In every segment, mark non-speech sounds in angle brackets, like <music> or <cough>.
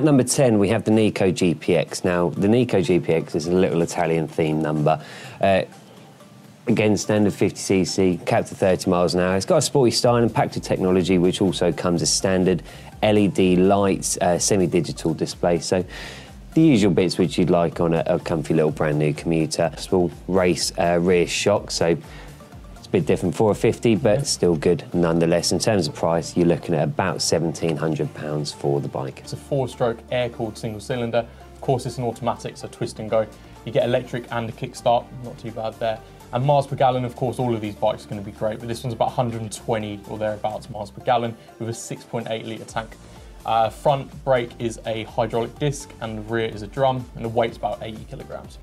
At number 10, we have the Neco GPX. Now, the Neco GPX is a little Italian themed number. Uh, again, standard 50cc, capped to 30 miles an hour. It's got a sporty style and packed with technology, which also comes as standard LED lights, uh, semi-digital display. So the usual bits which you'd like on a, a comfy little brand new commuter. Small race uh, rear shock, so a bit different for a 50, but still good nonetheless. In terms of price, you're looking at about £1,700 for the bike. It's a four-stroke air-cooled single cylinder. Of course, it's an automatic, so twist and go. You get electric and a kickstart, not too bad there. And miles per gallon, of course, all of these bikes are going to be great, but this one's about 120 or thereabouts miles per gallon with a 6.8 litre tank. Uh, front brake is a hydraulic disc and the rear is a drum and the weight's about 80 kilograms.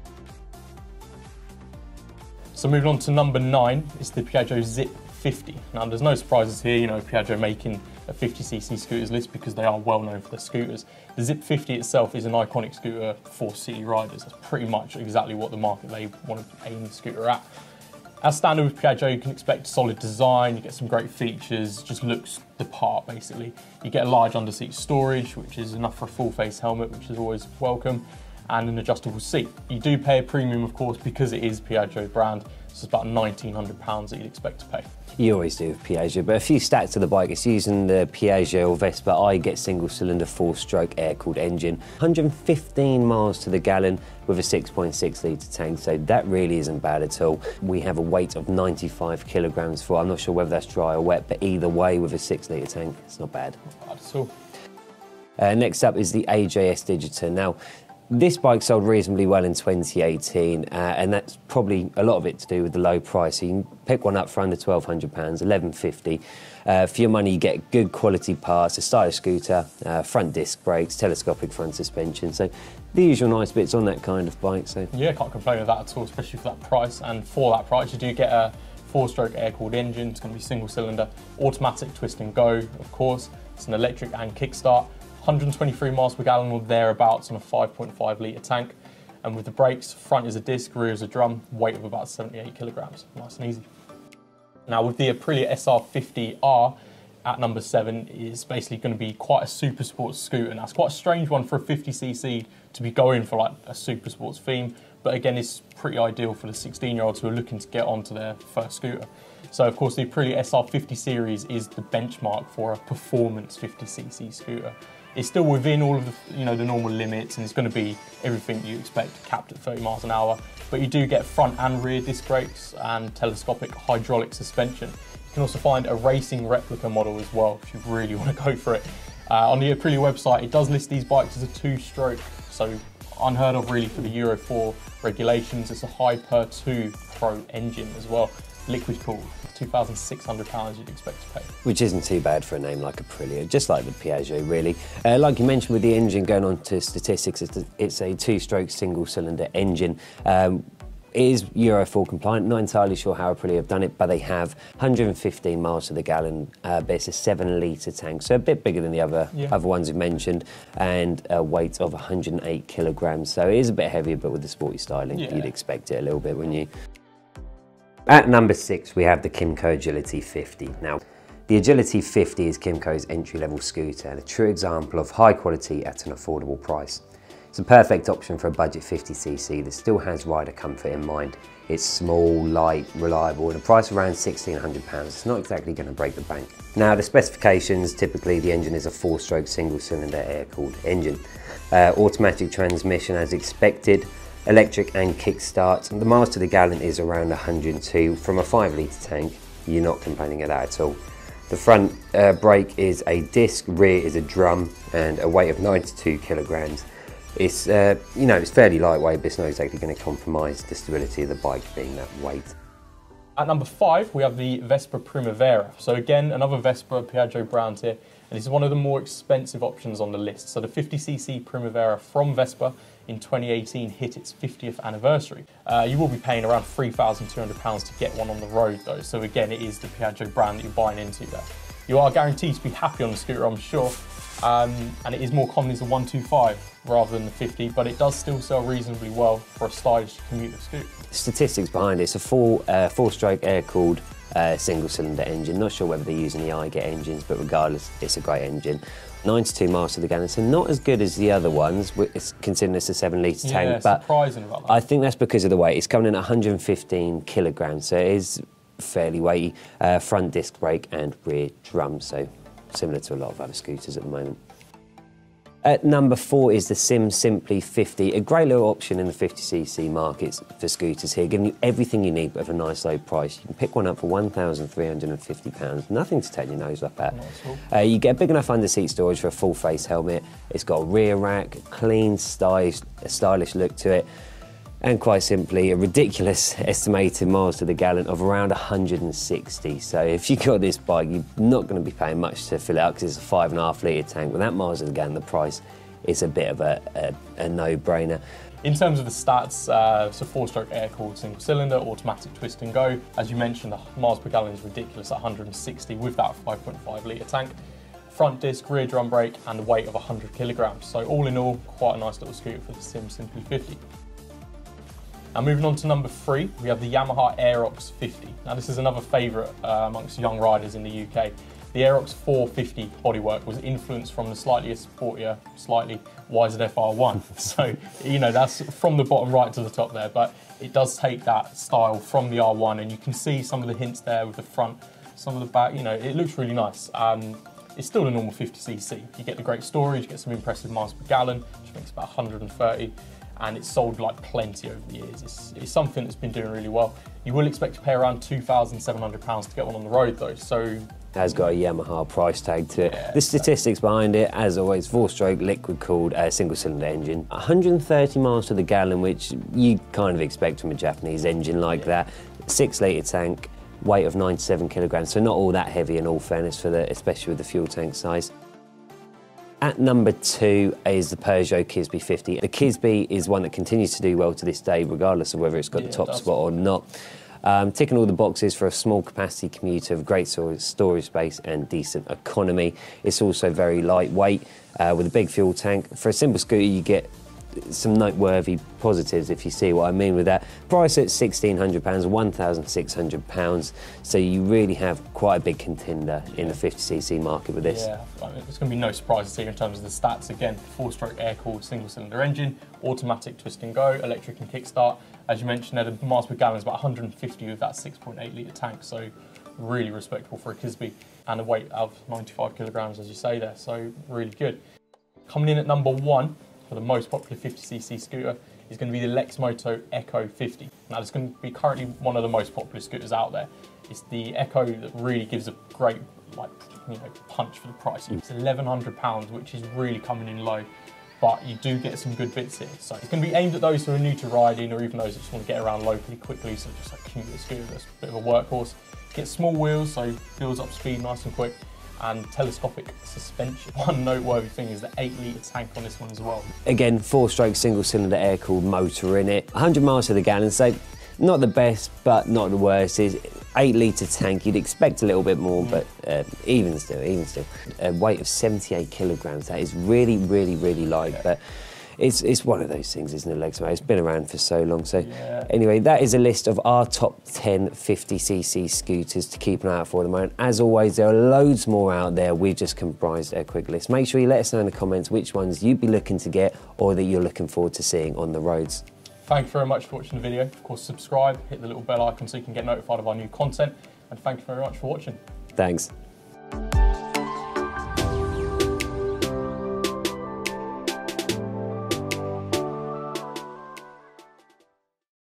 So moving on to number nine, it's the Piaggio Zip 50. Now there's no surprises here, you know, Piaggio making a 50cc scooters list because they are well known for their scooters. The Zip 50 itself is an iconic scooter for city riders. That's pretty much exactly what the market they want to aim the scooter at. As standard with Piaggio, you can expect solid design, you get some great features, just looks the part basically. You get a large underseat storage, which is enough for a full face helmet, which is always welcome, and an adjustable seat. You do pay a premium, of course, because it is Piaggio brand, so it's about £1,900 that you'd expect to pay. You always do with Piaggio, but a few stats to the bike. It's using the Piaggio or Vespa I-Get single cylinder four stroke air cooled engine. 115 miles to the gallon with a 6.6 litre tank, so that really isn't bad at all. We have a weight of 95 kilograms for, I'm not sure whether that's dry or wet, but either way with a 6 litre tank, it's not bad. Not bad at all. Uh, next up is the AJS Digita. Now, this bike sold reasonably well in 2018, uh, and that's probably a lot of it to do with the low price. You can pick one up for under £1,200, 1150 uh, For your money, you get good quality parts, a stylish scooter, uh, front disc brakes, telescopic front suspension. So the usual nice bits on that kind of bike. So Yeah, can't complain with that at all, especially for that price. And for that price, you do get a four-stroke air-cooled engine. It's going to be single-cylinder, automatic twist and go, of course. It's an electric and kickstart. 123 miles per gallon or thereabouts on a 5.5 litre tank. And with the brakes, front is a disc, rear is a drum, weight of about 78 kilograms. Nice and easy. Now with the Aprilia SR50R at number seven is basically going to be quite a super sports scooter. And that's quite a strange one for a 50cc to be going for like a super sports theme. But again, it's pretty ideal for the 16 year olds who are looking to get onto their first scooter. So of course the Aprilia SR50 series is the benchmark for a performance 50cc scooter. It's still within all of the, you know, the normal limits and it's going to be everything you expect capped at 30 miles an hour. But you do get front and rear disc brakes and telescopic hydraulic suspension. You can also find a racing replica model as well if you really want to go for it. Uh, on the Aprilia website, it does list these bikes as a two-stroke, so unheard of really for the Euro 4 regulations. It's a Hyper 2 Pro engine as well liquid cooled. £2,600 you'd expect to pay. Which isn't too bad for a name like Aprilia, just like the Piaggio really. Uh, like you mentioned with the engine, going on to statistics, it's a, it's a two-stroke single-cylinder engine. Um, it is Euro 4 compliant, not entirely sure how Aprilia have done it, but they have 115 miles to the gallon, uh, but it's a 7 litre tank, so a bit bigger than the other, yeah. other ones we've mentioned, and a weight of 108 kilograms, so it is a bit heavier, but with the sporty styling, yeah. you'd expect it a little bit, wouldn't you? At number six, we have the Kymco Agility 50. Now, the Agility 50 is Kymco's entry-level scooter and a true example of high quality at an affordable price. It's a perfect option for a budget 50cc that still has rider comfort in mind. It's small, light, reliable, and a price around £1,600. It's not exactly going to break the bank. Now, the specifications, typically the engine is a four-stroke single-cylinder air-cooled engine. Uh, automatic transmission as expected, electric and kickstart. The miles to the gallon is around 102. From a 5 litre tank, you're not complaining of that at all. The front uh, brake is a disc, rear is a drum, and a weight of 92 kilograms. It's, uh, you know, it's fairly lightweight, but it's not exactly going to compromise the stability of the bike being that weight. At number five, we have the Vespa Primavera. So again, another Vespa Piaggio brand here, and is one of the more expensive options on the list. So the 50cc Primavera from Vespa in 2018 hit its 50th anniversary. Uh, you will be paying around £3,200 to get one on the road though, so again it is the Piaggio brand that you're buying into there. You are guaranteed to be happy on the scooter I'm sure, um, and it is more common as a 125 rather than the 50, but it does still sell reasonably well for a stylish commuter scooter. Statistics behind it, it's a four, uh, four-stroke air-cooled uh, single-cylinder engine. Not sure whether they're using the I-Get engines, but regardless, it's a great engine. 92 miles to the gallon, so not as good as the other ones, considering it's a 7 litre Yeah, tank. But surprising about that. I think that's because of the weight. It's coming in at 115 kilograms, so it is fairly weighty. Uh, front disc brake and rear drum, so similar to a lot of other scooters at the moment. At number four is the SYM Symply 50, a great little option in the 50cc markets for scooters here, giving you everything you need but at a nice low price. You can pick one up for £1,350, nothing to turn your nose up at. Uh, you get big enough under seat storage for a full face helmet. It's got a rear rack, clean, stylish, a stylish look to it, and quite simply, a ridiculous <laughs> estimated miles to the gallon of around 160. So if you got this bike, you're not going to be paying much to fill it up because it's a five and a half litre tank. With that miles to the gallon, the price is a bit of a, a, a no-brainer. In terms of the stats, uh, it's a four-stroke air-cooled single cylinder, automatic twist and go. As you mentioned, the miles per gallon is ridiculous at 160 with that 5.5 litre tank. Front disc, rear drum brake, and a weight of 100 kilograms. So all in all, quite a nice little scooter for the SYM Symply 50. Moving on to number three, we have the Yamaha Aerox 50. Now this is another favourite uh, amongst young riders in the UK. The Aerox 450 bodywork was influenced from the slightly sportier, slightly YZF R1. <laughs> So, you know, that's from the bottom right to the top there, but it does take that style from the R1 and you can see some of the hints there with the front, some of the back, you know, it looks really nice. Um, it's still a normal 50cc. You get the great storage, you get some impressive miles per gallon, which makes about 130 and it's sold like plenty over the years. It's, it's something that's been doing really well. You will expect to pay around £2,700 to get one on the road though, so It has got a Yamaha price tag to it. Yeah, the statistics behind it, as always, four-stroke liquid-cooled uh, single-cylinder engine, 130 miles to the gallon, which you kind of expect from a Japanese engine like that. Six-litre tank, weight of 97 kilograms, so not all that heavy in all fairness for the, especially with the fuel tank size. At number two is the Peugeot Kisbee 50. The Kisbee is one that continues to do well to this day, regardless of whether it's got Yeah, the top spot or not. Um, ticking all the boxes for a small capacity commuter of great storage space and decent economy. It's also very lightweight uh, with a big fuel tank. For a simple scooter, you get some noteworthy positives if you see what I mean with that. Price at £1,600, £1,600. So you really have quite a big contender in the 50cc market with this. Yeah, I mean, there's going to be no surprises here in terms of the stats. Again, four-stroke air-cooled single-cylinder engine, automatic twist and go, electric and kickstart. As you mentioned, the miles per gallon is about 150 with that 6.8 litre tank, so really respectable for a Kisbee, and a weight of 95 kilograms, as you say there, so really good. Coming in at number one for the most popular 50cc scooter is going to be the Lexmoto Echo 50. Now, it's going to be currently one of the most popular scooters out there. It's the Echo that really gives a great, like, you know, punch for the price. It's 1,100 pounds, which is really coming in low. But you do get some good bits here. So it's going to be aimed at those who are new to riding, or even those that just want to get around locally quickly. So just like commuter scooter, that's a bit of a workhorse. Get small wheels, so builds up speed nice and quick and telescopic suspension. <laughs> One noteworthy thing is the 8 litre tank on this one as well. Again, four-stroke single-cylinder air-cooled motor in it. 100 miles to the gallon, so not the best, but not the worst. Is eight-litre tank. You'd expect a little bit more, but uh, even still, even still, a weight of 78 kilograms. That is really, really, really light, but. It's, it's one of those things, isn't it, Lexmo? It's been around for so long. So, Yeah. anyway, that is a list of our top 10 50cc scooters to keep an eye out for at the moment. As always, there are loads more out there. We've just comprised a quick list. Make sure you let us know in the comments which ones you'd be looking to get or that you're looking forward to seeing on the roads. Thank you very much for watching the video. Of course, subscribe, hit the little bell icon so you can get notified of our new content. And thank you very much for watching. Thanks.